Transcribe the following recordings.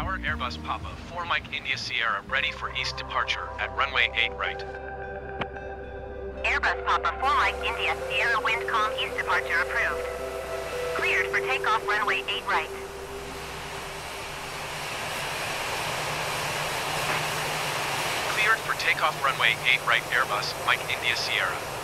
Tower Airbus Papa, 4 Mike India Sierra, ready for east departure at runway 8 right. Airbus Papa 4 Mike India Sierra wind Windcom East departure approved. Cleared for takeoff runway 8 right. Cleared for takeoff runway 8 right Airbus, Mike India Sierra.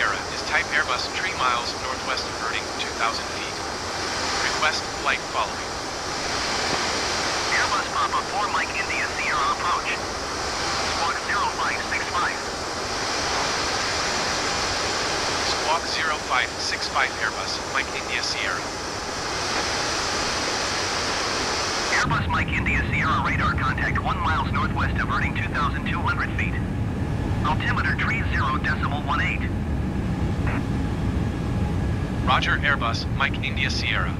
Sierra is type Airbus 3 miles northwest of Erding, 2,000 feet. Request flight following. Airbus Papa 4 Mike India Sierra approach. Squawk 0565. Squawk 0565 Airbus, Mike India Sierra. Airbus Mike India Sierra radar contact 1 miles northwest of Erding 2,200 feet. Altimeter 30 decimal 18. Roger Airbus, Mike India Sierra.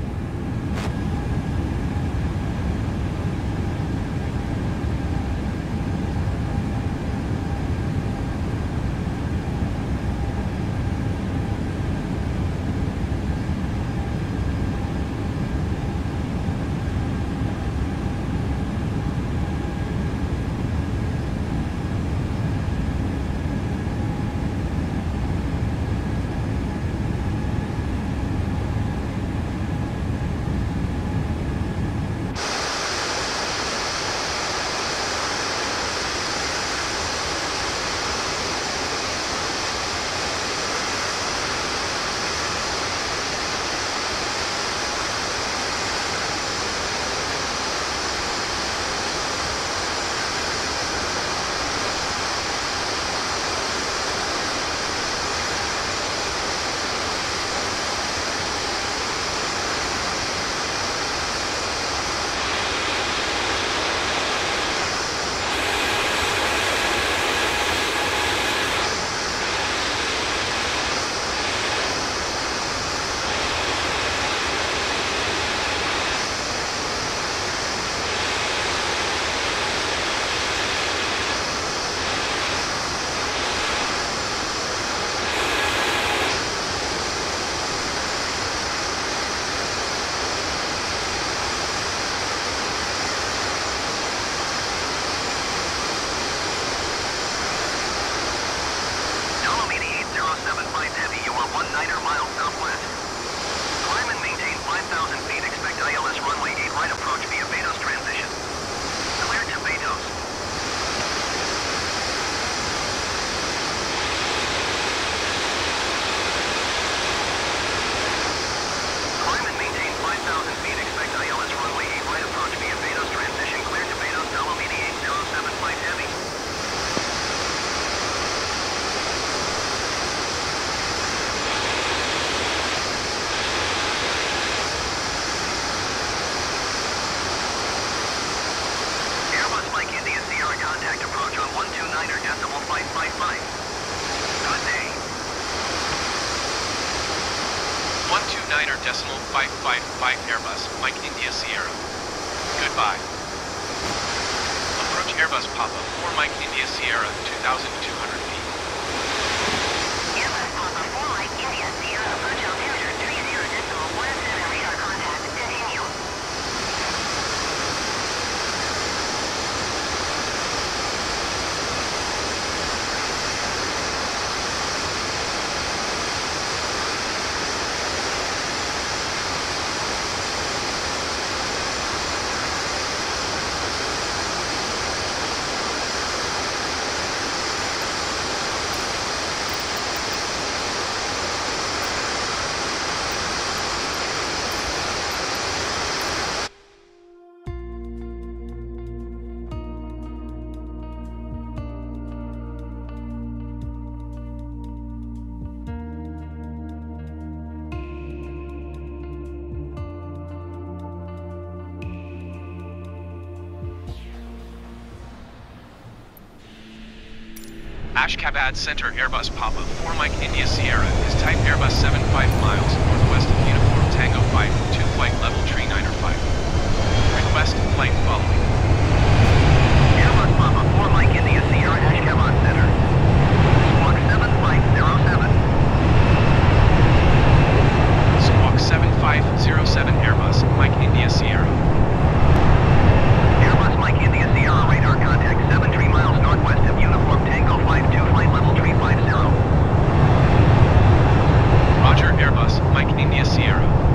Ashgabat Center Airbus Papa 4 Mike India Sierra is type Airbus 75 miles northwest of Uniform Tango 5 2 flight level tree 905. Request flight following. Airbus Papa 4 Mike India Sierra Ashgabat Center. Squawk 7507. Squawk 7507 Airbus Mike India Sierra. Airbus Mike India near Sierra.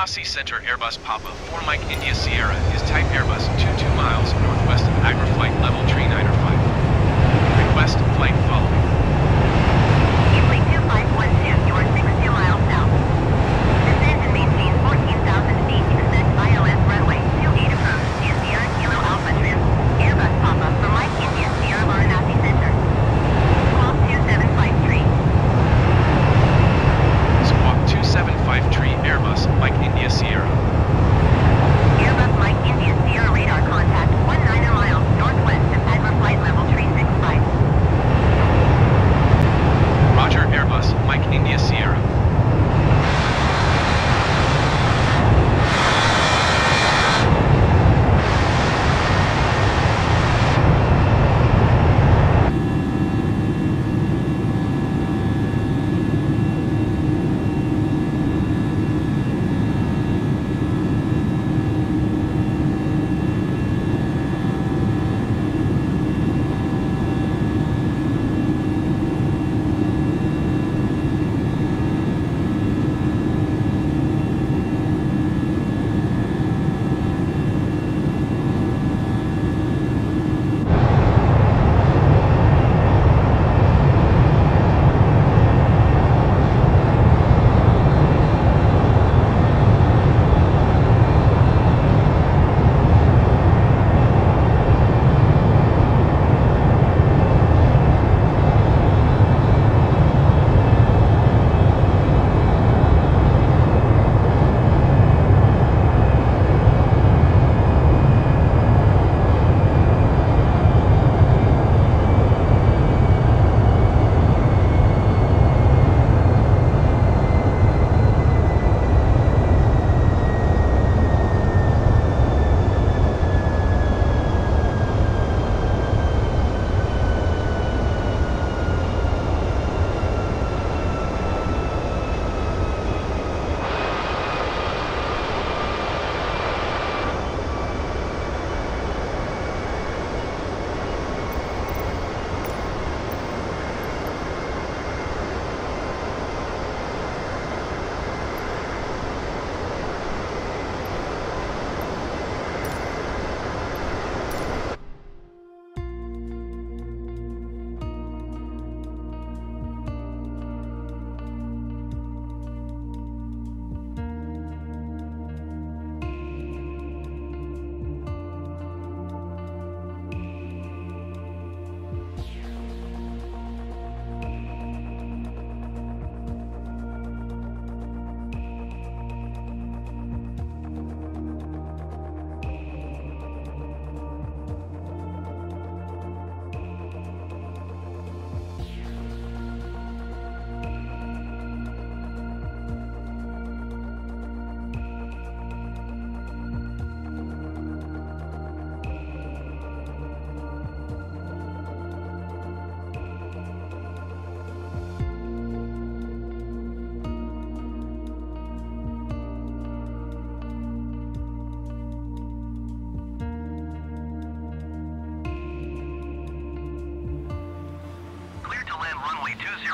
Nasi Center Airbus Papa 4 Mike India Sierra is type Airbus 22 miles northwest of Agra Flight Level 395. Request flight following.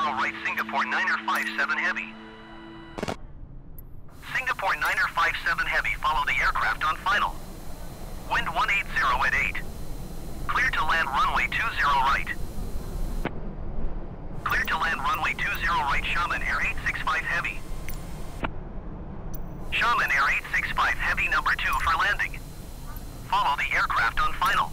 final right Singapore Niner 57 Heavy. Singapore Niner 57 Heavy, follow the aircraft on final. Wind 180 at 8. Clear to land runway 20 right. Clear to land runway 20 right Shaman Air 865 Heavy. Shaman Air 865 Heavy number 2 for landing. Follow the aircraft on final.